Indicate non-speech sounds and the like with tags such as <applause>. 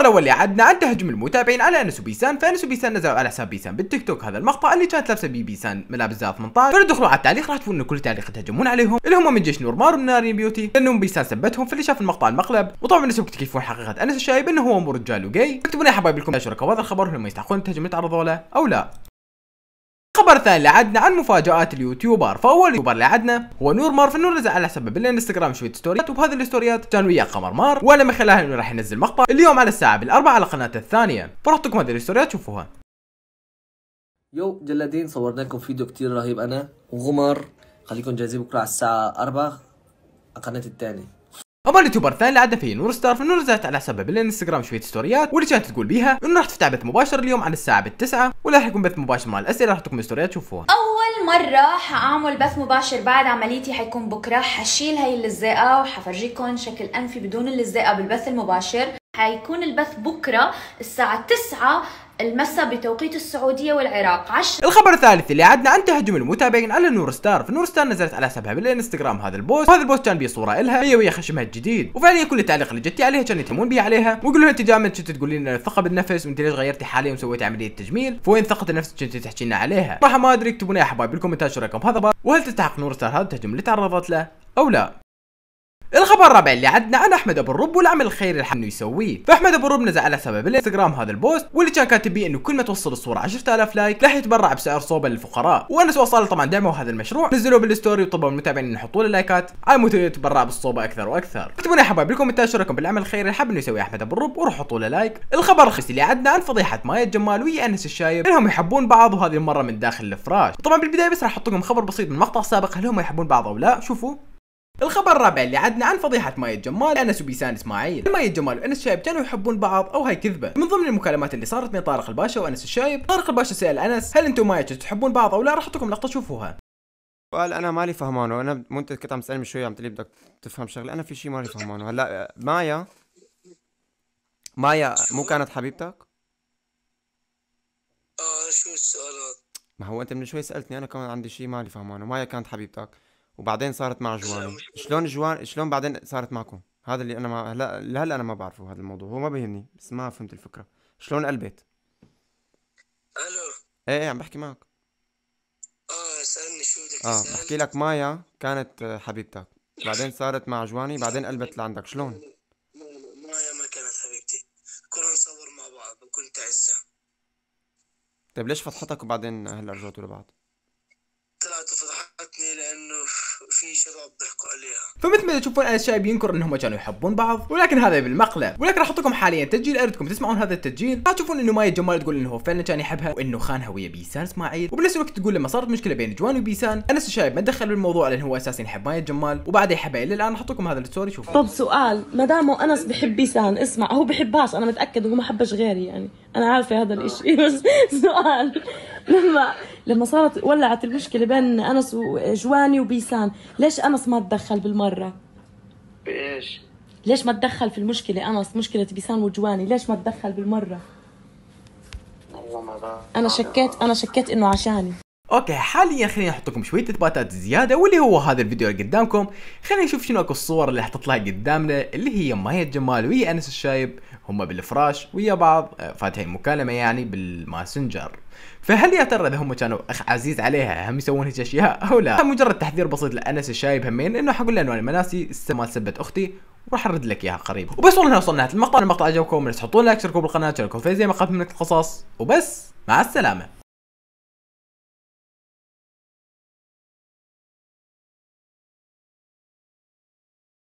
الخبر الأول اللي عندنا عن تهجم المتابعين على أنس وبيسان فأنس وبيسان نزلوا على حساب بيسان بالتيك توك. هذا المقطع اللي كانت لابسة بيه بيسان ملابس زائد 18 فدخلوا على التعليق راح انه كل تعليق يتهجمون عليهم. اللي هم من جيش نور مار ومن نارين بيوتي. لأنهم بيسان سبتهم فاللي شاف المقطع المقلب وطبعا بالنسبة تكيفون حقيقة أنس الشايب إنه هو مو رجال وجاي. اكتبوا لي يا حبايبي لكم شو رايكم هذا الخبر هم يستحقون التهجم اللي تعرضوا له أو لا. الخبر الثاني اللي عندنا عن مفاجآت ال YouTuber. فأول YouTuber اللي عندنا هو نور مار. فنور نزل على حسابه بالإنستغرام شوية ستوريات وبهذه الستوريات كان وياه قمر مار. وأنا من خلالها إنه راح ينزل مقطع. اليوم على الساعة بالأربعة على قناته الثانية. فراح احطكم هذه الستوريات شوفوها. يو جلادين صورنا لكم فيديو كتير رهيب أنا وقمر. خليكم جاهزين بكرة على الساعة 4 على القناة الثانية. اما ال YouTuber الثاني اللي عندنا فيه نور ستارز فنور نزلت على حسابها بالانستغرام شوية ستوريات واللي كانت تقول بيها إنه راح تفتح بث مباشر اليوم على الساعة بالتسعة ولا راح يكون بث مباشر مع الأسئلة راح تكون ستوريات شوفوها أول مرة حأعمل بث مباشر بعد عمليتي حيكون بكرة حشيل هاي اللزاقه وحفرجيكم شكل أنفي بدون اللزاقه بالبث المباشر. حيكون البث بكرة الساعة 9 المساء بتوقيت السعودية والعراق. 10 الخبر الثالث اللي عندنا عن تهجم المتابعين على نور ستار. فنور ستار نزلت على حسابها بالانستغرام هذا ال post. وهذا ال post كان بيه صوره إلها هي ويا خشمها الجديد. وفعليا كل التعليق اللي جتي عليها كانوا يتهمون بيه عليها. ويقولوا أنت دائما كنت تقولين لنا الثقة بالنفس وأنت ليش غيرتي حاليا وسويتي عملية تجميل؟ فوين ثقة النفس كنت تحكي لنا عليها؟ راح ما أدري اكتبوا يا حبايب بالكومنتات شو رايكم هذا وهل تستحق نور ستار هذا التهجم اللي تعرضت له أو لا؟ الخبر الرابع اللي عندنا عن أحمد أبو الرب والعمل الخيري اللي انه يسويه فأحمد أبو الرب نزل على حسابه بالانستغرام هذا ال post واللي كان كاتب بيه إنه كل ما توصل الصورة 10000 like راح يتبرع بسعر صوبة للفقراء. وأنس وأصالة طبعا دعموا هذا المشروع. نزلوا بال story وطلبوا المتابعين ان يحطوا له لايكات على مود يتبرع بالصوبة أكثر وأكثر. اكتبوا لي حبايب بالكومنتات شو رايكم بالعمل الخيري اللي حاب انه يسويه أحمد أبو الرب وروحوا حطوا له like. الخبر الخامس اللي عندنا عن فضيحة مايا الجمال ويا أنس الشايب إنهم يحبون بعض وهذه المرة من داخل الفراش. طبعا بالبداية بس راح أحط لكم خبر بسيط من مقطع سابق هل هم يحبون بعض أو لا؟ شوفوا. الخبر الرابع اللي عدنا عن فضيحة ماي الجمال أنس وبيسان إسماعيل. ماي الجمال وأنس الشايب كانوا يحبون بعض أو هاي كذبة. من ضمن المكالمات اللي صارت بين طارق الباشا وأنس الشايب طارق الباشا سأل أنس هل أنتم ماي تحبون بعض أو لا؟ راح أعطيكم لقطة شوفوها. سؤال أنا مالي فهمانه. أنا مو انت كنت عم تسألني من شوي عم تقول بدك تفهم شغلة. أنا في شيء مالي فهمانه. هلا مايا؟ مايا مو كانت حبيبتك؟ آه شو السؤال ما هو أنت من شوي سألتني أنا كمان عندي شيء مالي فهمانه. مايا كانت حبيبتك؟ وبعدين صارت مع جواني شلون جوان شلون بعدين صارت معكم؟ هذا اللي أنا ما هلا هلا أنا ما بعرفه هذا الموضوع. هو ما بيهمني بس ما فهمت الفكرة. شلون قلبت ألو. إيه إيه عم بحكي معك. آه اسالني شو بدك آه؟ بحكي لك مايا كانت حبيبتك. بعدين صارت مع جواني بعدين قلبت لعندك. شلون؟ ما مايا ما كانت حبيبتي. كنا نصور مع بعض وكنت أعزها. طيب ليش فتحتك وبعدين هلا رجعتوا لبعض؟ طلعت وفضحتني لأنه في شباب ضحكوا عليها. فمثل ما تشوفون انس الشايب ينكر إنهم كانوا يحبون بعض ولكن هذا بالمقلب. ولكن راح أحط لكم حاليا تسجيل اردكم تسمعون هذا التسجيل. راح تشوفون إنه ماي الجمال تقول إنه هو فعلا كان يحبها وإنه خانها ويا بيسان إسماعيل. وبنفس الوقت تقول لما صارت مشكلة بين جوان وبيسان انس الشايب ما دخل بالموضوع لأنه هو أساسا يحب ماي الجمال وبعدها يحبها إلى الآن راح أحط لكم هذا ال story شوفوا. طب سؤال ما دامه أنس بحب بيسان اسمع هو بحبهاش أنا متأكد هو ما حبش غيري يعني. أنا عارفة هذا الإشي بس <laughs> سؤال. لما لما صارت ولعت المشكلة بين أنس وجواني وبيسان ليش أنس ما تدخل بالمرة؟ بإيش؟ ليش ما تدخل في المشكلة أنس مشكلة بيسان وجواني ليش ما تدخل بالمرة؟ والله ما بعرف. أنا شكيت أنا شكيت إنه عشاني. أوكي حاليا خليني أحط لكم شوية إثباتات زيادة واللي هو هذا الفيديو اللي قدامكم. خلينا نشوف شنو أكو الصور اللي لها قدامنا اللي هي مايا الجمال ويا أنس الشايب هم بالفراش ويا بعض آه، فاتحين مكالمة يعني بالماسنجر. فهل يا ترى إذا هم كانوا أخ عزيز عليها هم يسوون هيك أشياء أو لا؟ مجرد تحذير بسيط لأنس الشايب همين إنه حقول له انه أنا مناسي السما سبت أختي وراح أرد لك إياها قريب. وبس والله وصلنا نهايه المقطع المقطع عجبكم تحطون like تشتركوا بالقناة تشاركوا في زي ما قدمت من القصص. وبس مع السلامة.